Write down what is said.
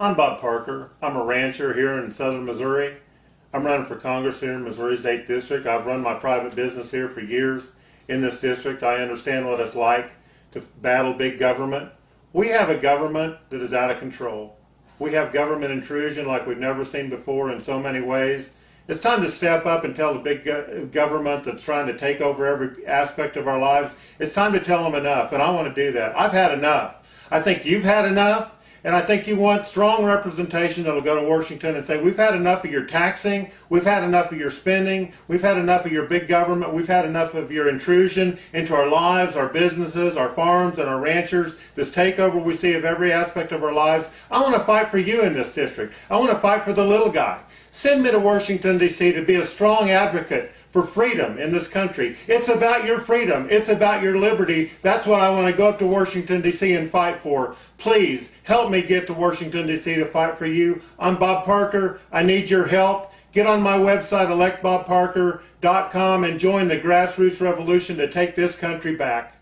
I'm Bob Parker. I'm a rancher here in southern Missouri. I'm running for Congress here in Missouri's 8th District. I've run my private business here for years in this district. I understand what it's like to battle big government. We have a government that is out of control. We have government intrusion like we've never seen before in so many ways. It's time to step up and tell the big go- government that's trying to take over every aspect of our lives, it's time to tell them enough, and I want to do that. I've had enough. I think you've had enough. And I think you want strong representation that'll go to Washington and say, we've had enough of your taxing, we've had enough of your spending, we've had enough of your big government, we've had enough of your intrusion into our lives, our businesses, our farms, and our ranchers, this takeover we see of every aspect of our lives. I want to fight for you in this district. I want to fight for the little guy. Send me to Washington, D.C. to be a strong advocate for freedom in this country. It's about your freedom. It's about your liberty. That's what I want to go up to Washington, D.C. and fight for. Please help me get to Washington, D.C. to fight for you. I'm Bob Parker. I need your help. Get on my website, electbobparker.com, and join the grassroots revolution to take this country back.